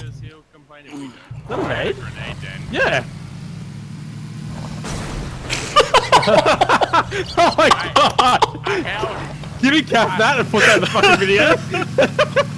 because he'll complain if we don't. Is that a nade? Grenade then. Yeah. oh my I, god! I held Can we cap that and put that in the fucking video.